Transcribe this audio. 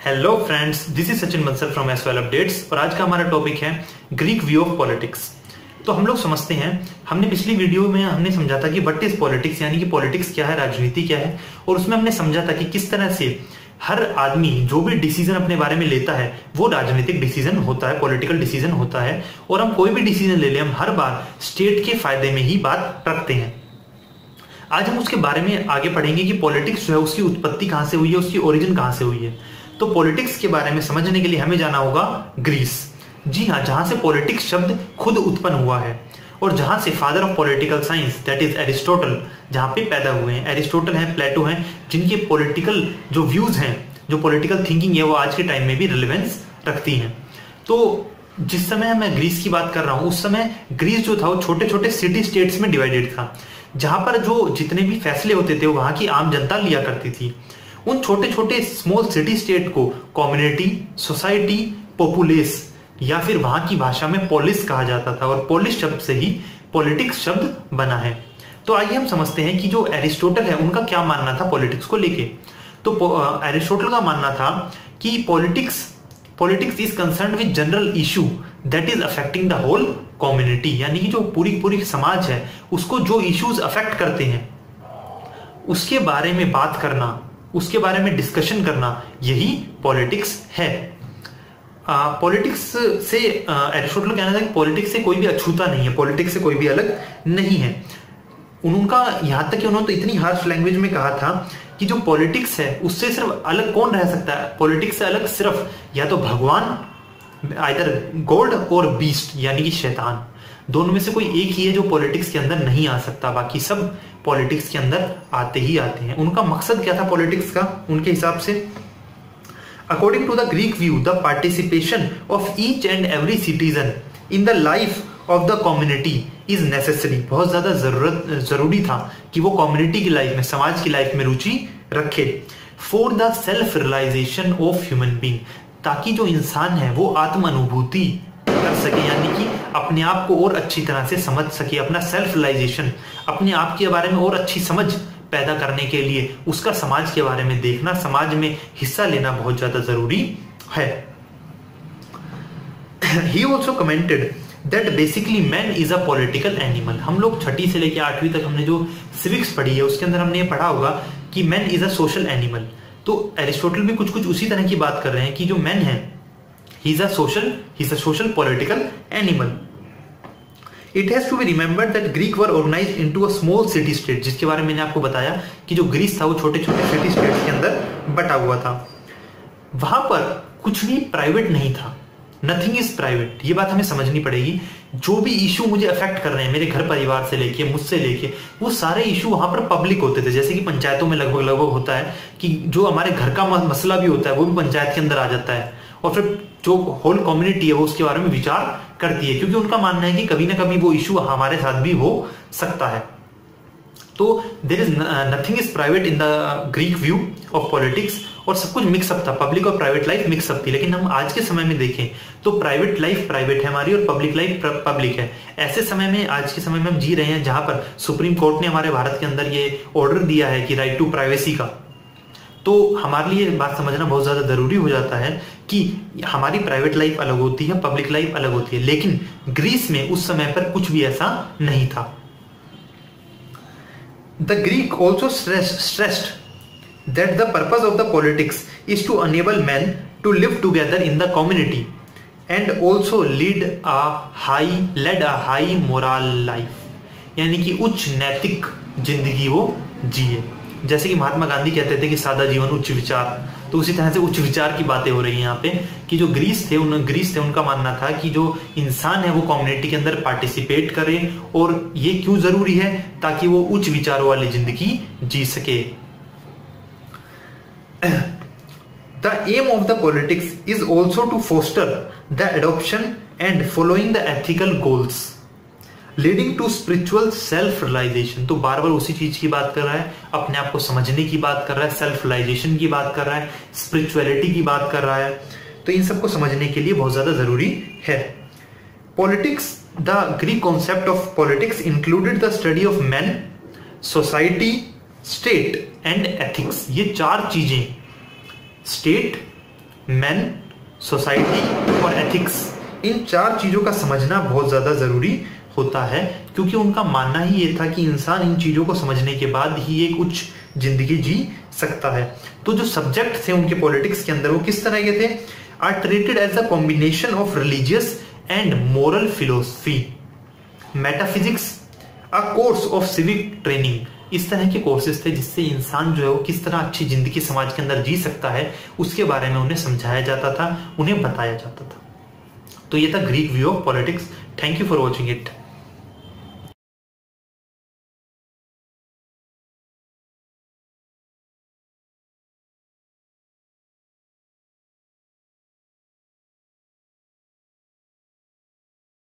Hello friends this is Sachin Bansal from S updates और आज का हमारा टॉपिक है ग्रीक व्यू ऑफ़ पॉलिटिक्स तो हम लोग समझते हैं, हमने पिछली वीडियो में हमने समझा था कि वट इज़ पॉलिटिक्स यानी कि पॉलिटिक्स क्या है, राजनीति क्या है, और उसमें हमने समझा था कि किस तरह से हर आदमी जो भी डिसीज़न अपने बारे में लेता है, वो राजनीतिक डिसीज़न होता है पॉलिटिकल डिसीज़न होता है, और हम कोई भी डिसीज़न ले लें, हम हर बार स्टेट के फ़ायदे में ही बात रखते हैं। आज हम उसके बारे में आगे पढ़ेंगे कि पॉलिटिक्स जो है, उसकी उत्पत्ति कहाँ से हुई है, उसकी ओरिजिन कहाँ से हुई है। तो पॉलिटिक्स के बारे में समझने के लिए हमें जाना होगा ग्रीस जी हाँ जहाँ से पॉलिटिक्स शब्द खुद उत्पन्न हुआ है और जहाँ से father of political science that is Aristotle जहाँ पे पैदा हुए हैं। एरिस्टोटल हैं प्लेटो हैं, जिनके पॉलिटिकल जो व्यूज़ हैं, जो पॉलिटिकल थिंकिंग है, वो आज के टाइम में भी रिलेवेंस रखती हैं। तो जिस समय मैं ग्रीस की बात कर रहा हूँ, उस समय ग्रीस जो था, वो छोटे छोटे सिटी स्टेट्स में डिवाइडेड था। जहाँ पर जो जितने भी फैसले होते थे वहाँ की आम जनता लिया करती थी। उन छोटे छोटे स्मॉल सिटी स्टेट को कम्युनिटी सोसाइटी पॉपुलेस या फिर वहाँ की भाषा में पोलिस कहा जाता था और पोलिस शब्द से ही पॉलिटिक्स शब्द बना है। तो आइए हम समझते हैं कि जो एरिस्टोटल है, उनका क्या मानना था पॉलिटिक्स को लेके? तो एरिस्टोटल का मानना था कि politics politics is concern with general issue that is affecting the whole community यानी कि जो पूरी पूरी समाज है, उसको जो इश्यूज़ अफेक्ट करते हैं, उसके बारे में बात करना उसके बारे में डिस्कशन करना यही पॉलिटिक्स है। पॉलिटिक्स से एरिस्टोटल कहना था कि पॉलिटिक्स से कोई भी अछूता नहीं है पॉलिटिक्स से कोई भी अलग नहीं है। उनका, यहाँ तक कि उन्होंने तो इतनी हार्श लैंग्वेज में कहा था कि जो पॉलिटिक्स है, उससे सिर्फ़ अलग कौन रह सकता है? पॉलिटिक्स से अलग सिर्फ़ या तो भगवान आइदर गॉड और बीस्ट यानी कि शैतान। दोनों में से कोई एक ही है जो पॉलिटिक्स के अंदर नहीं आ सकता, बाकी सब पॉलिटिक्स के अंदर आते ही आते हैं। उनका मकसद क्या था पॉलिटिक्स का? उनके हिसाब से according to the Greek view the participation of each and every citizen in the life of the community is necessary बहुत ज़्यादा ज़रूरत, ज़रूरी था कि वो कम्युनिटी की लाइफ में, समाज की लाइफ में रुचि रखे। For the self realization of human being ताकि जो इंसान है, वो आत्म अनुभूति कर सके कि अपने आप को और अच्छी तरह से समझ सके, अपना सेल्फ रिलाइजेशन अपने आप के बारे में और अच्छी समझ पैदा करने के लिए उसका समाज के बारे में देखना, समाज में हिस्सा लेना बहुत ज़्यादा ज़रूरी है। He also commented that basically man is a political animal हम लोग छठी से लेकर आठवीं तक हमने जो सिविक्स पढ़ी है, उसके अंदर हमने ये पढ़ा होगा कि man is a social animal तो एरिस्टोटल भी कुछ कुछ उसी तरह की बात कर रहे हैं कि जो मैन है, he is a social, he is a social political animal. It has to be remembered that Greek were organise into a small city state जिसके बारे में मैंने आपको बताया कि जो ग्रीस था वो छोटे छोटे सिटी स्टेट के अंदर बटा हुआ था। वहाँ पर कुछ भी प्राइवेट नहीं था। नथिंग इज़ प्राइवेट ये बात हमें समझनी पड़ेगी। जो भी इशू मुझे अफेक्ट कर रहे हैं, मेरे घर परिवार से लेके, मुझसे लेके, वो सारे इशू वहाँ पर पब्लिक होते थे। जैसे कि पंचायतों में लगभग लगभग होता है कि जो हमारे घर का मसला भी होता है, वो भी पंचायत के अंदर आ जाता है। और फिर जो होल कम्युनिटी है, वो उसके बारे में विचार करती है क्योंकि उनका मानना है कि कभी ना कभी वो इशू हमारे साथ भी हो सकता है। तो there is nothing is private in the Greek view of politics और सब कुछ मिक्सअप था पब्लिक और प्राइवेट लाइफ मिक्सअप थी, लेकिन हम आज के समय में देखें तो प्राइवेट लाइफ प्राइवेट है हमारी और पब्लिक लाइफ पब्लिक है। ऐसे समय में, आज के समय में हम जी रहे हैं जहाँ पर सुप्रीम कोर्ट ने हमारे भारत के अंदर ये ऑर्डर दिया है कि राइट टू प्राइवेसी का। तो हमारे लिए बात समझना बहुत ज़्यादा ज़रूरी हो जाता है कि हमारी प्राइवेट लाइफ अलग होती है पब्लिक लाइफ अलग होती है, लेकिन ग्रीस में उस समय पर कुछ भी ऐसा नहीं था। The Greek also stressed that the purpose of the politics is to enable man to live together in the community and also lead a high led a high moral life यानी कि उच्च नैतिक ज़िंदगी वो जिए। जैसे कि महात्मा गांधी कहते थे कि सादा जीवन, उच्च विचार। तो उसी तरह से उच्च विचार की बातें हो रही है यहाँ पे, कि जो ग्रीस थे, उन ग्रीस थे, उनका मानना था कि जो इंसान है, वो कम्युनिटी के अंदर पार्टिसिपेट करे, और ये क्यों ज़रूरी है? ताकि वो उच्च विचारों वाली ज़िंदगी जी सके। The aim of the politics is also to foster the adoption and following the ethical goals leading to spiritual self realization तो बार बार उसी चीज़ की बात कर रहा है, अपने आप को समझने की बात कर रहा है सेल्फ रिलाइजेशन की बात कर रहा है स्पिरिचुअलिटी की बात कर रहा है। तो इन सबको समझने के लिए बहुत ज़्यादा ज़रूरी है। Politics the Greek concept of politics included the study of man society state and ethics ये चार चीज़ें स्टेट मैन सोसाइटी और एथिक्स इन चार चीज़ों का समझना बहुत ज़्यादा ज़रूरी होता है, क्योंकि उनका मानना ही ये था कि इंसान इन चीज़ों को समझने के बाद ही एक उच्च ज़िंदगी जी सकता है। तो जो सब्जेक्ट थे उनके पॉलिटिक्स के अंदर वो किस तरह के थे? Are treated as a combination of religious and moral philosophy metaphysics a course of civic training इस तरह के कोर्सेज थे जिससे इंसान जो है वो किस तरह अच्छी ज़िंदगी समाज के अंदर जी सकता है, उसके बारे में उन्हें समझाया जाता था, उन्हें बताया जाता था। तो ये था Greek view of politics thank you for watching it